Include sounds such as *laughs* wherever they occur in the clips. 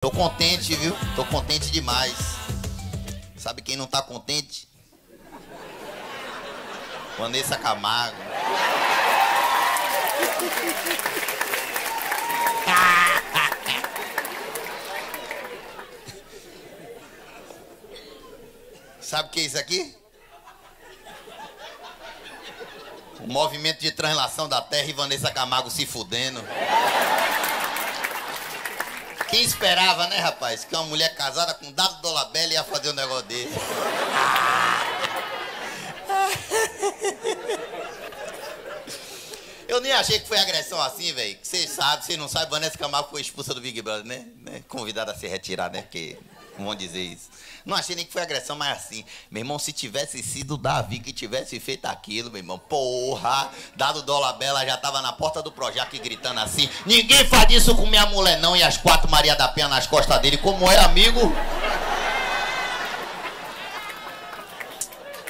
Tô contente, viu? Tô contente demais. Sabe quem não tá contente? Vanessa Camargo. Sabe o que é isso aqui? O movimento de translação da Terra e Vanessa Camargo se fudendo. Quem esperava, né, rapaz? Que uma mulher casada com Dado Dolabella ia fazer um negócio dele. Eu nem achei que foi agressão assim, velho. Vocês sabem, vocês não sabem, Vanessa Camargo foi expulsa do Big Brother, né? né? Convidada a se retirar, né? Porque vão dizer isso. Não achei nem que foi agressão, mas assim, meu irmão, se tivesse sido Davi que tivesse feito aquilo, meu irmão, porra, dado dólar bela, já tava na porta do Projac gritando assim: ninguém faz isso com minha mulher, não, e as quatro Maria da Penha nas costas dele, como é, amigo?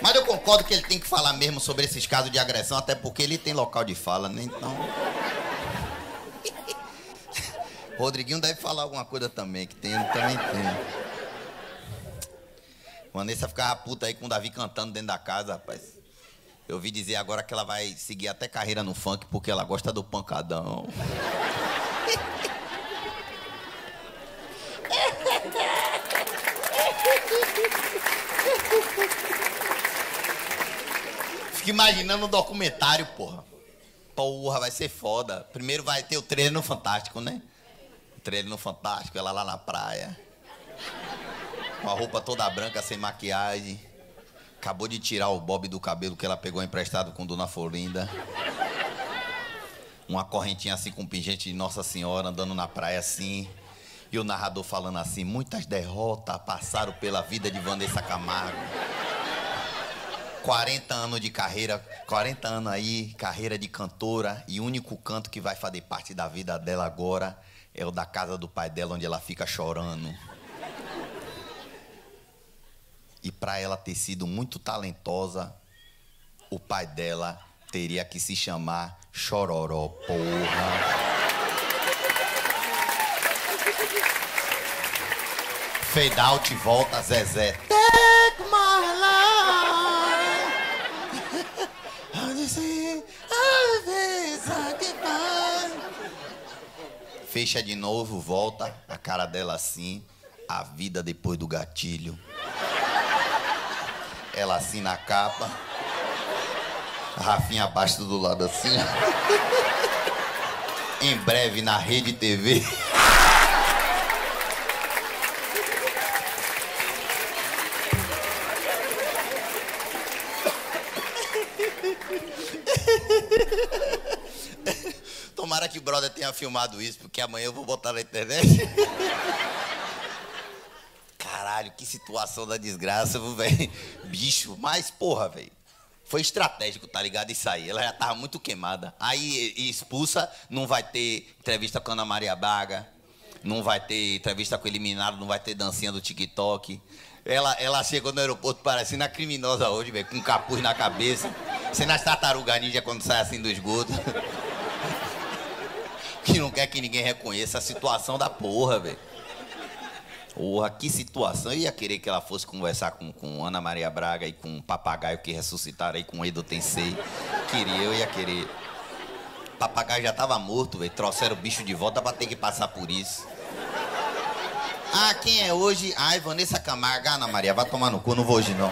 Mas eu concordo que ele tem que falar mesmo sobre esses casos de agressão, até porque ele tem local de fala, né? Então. *laughs* Rodriguinho deve falar alguma coisa também, que tem, também tem. Vanessa ficava puta aí com o Davi cantando dentro da casa, rapaz. Eu ouvi dizer agora que ela vai seguir até carreira no funk porque ela gosta do pancadão. Fica imaginando um documentário, porra. Porra, vai ser foda. Primeiro vai ter o treino no Fantástico, né? O treino no Fantástico, ela lá na praia. Com a roupa toda branca, sem maquiagem. Acabou de tirar o bob do cabelo que ela pegou emprestado com Dona Florinda. Uma correntinha assim com pingente de Nossa Senhora andando na praia assim. E o narrador falando assim: muitas derrotas passaram pela vida de Vanessa Camargo. 40 anos de carreira, 40 anos aí, carreira de cantora, e o único canto que vai fazer parte da vida dela agora é o da casa do pai dela, onde ela fica chorando. E para ela ter sido muito talentosa, o pai dela teria que se chamar Chororó, porra. Fade out, volta, Zezé. Take my life. Fecha de novo, volta, a cara dela assim, a vida depois do gatilho. Ela assim na capa. A Rafinha abaixo do lado assim. em breve na Rede TV. Tomara que o brother tenha filmado isso, porque amanhã eu vou botar na internet. Caralho, que situação da desgraça, velho. Bicho, mas porra, velho. Foi estratégico, tá ligado? Isso aí. Ela já tava muito queimada. Aí expulsa, não vai ter entrevista com Ana Maria Baga, não vai ter entrevista com o eliminado, não vai ter dancinha do TikTok. Ela, ela chegou no aeroporto parecendo a criminosa hoje, velho, com um capuz na cabeça. Sendo as tartarugas ninja quando sai assim do esgoto. *laughs* que não quer que ninguém reconheça a situação da porra, velho. Porra, que situação. Eu ia querer que ela fosse conversar com, com Ana Maria Braga e com o papagaio que ressuscitaram aí com o Edo Tensei. Queria, eu ia querer. Papagaio já tava morto, velho. Trouxeram o bicho de volta pra ter que passar por isso. Ah, quem é hoje? Ai, Vanessa Camargo. Ah, Ana Maria, vai tomar no cu, não vou hoje não.